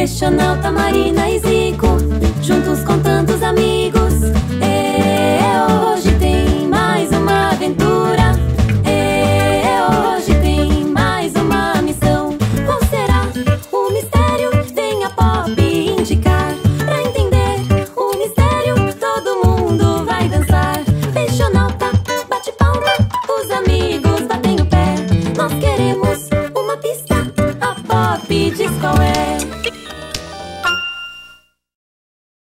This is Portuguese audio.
Peixonauta, Marina e Zico, juntos com tantos amigos. E hoje tem mais uma aventura. E hoje tem mais uma missão. Qual será o mistério? Vem a pop indicar. Pra entender o mistério, todo mundo vai dançar. Peixonauta, bate palma, os amigos batem o pé. Nós queremos uma pista. A pop diz qual é.